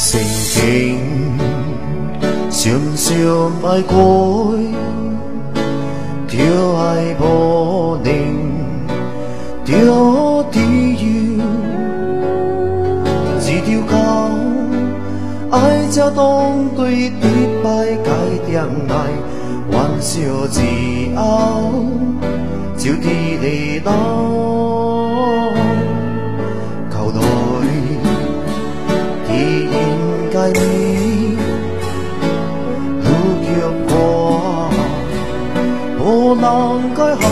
曾经常常 thiền, xem xem ai 就当对 Theo 爱，玩笑之 mình, 难应该。无人该行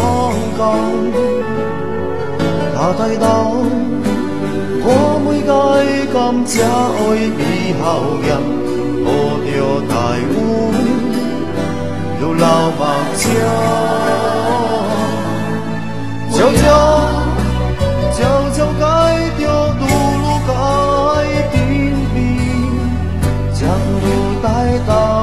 工，他低头，我每届甘只爱比校验，来到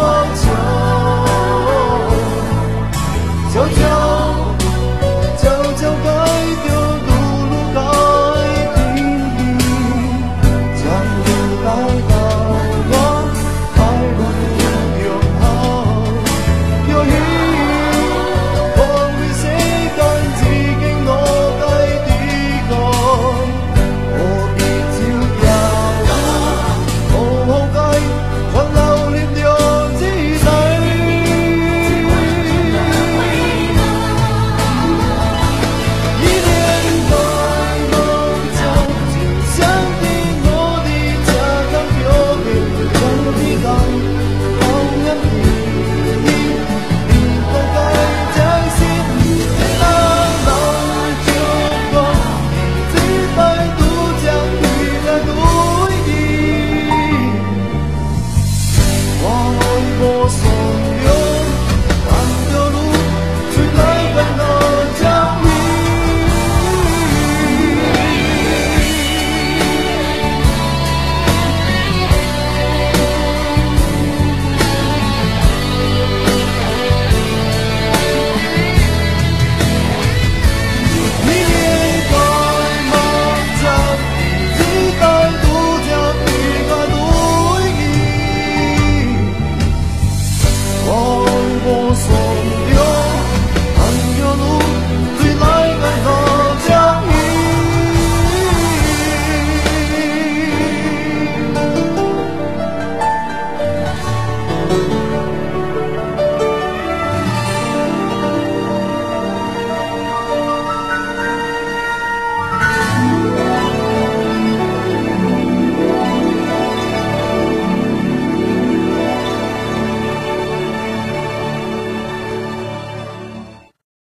梦。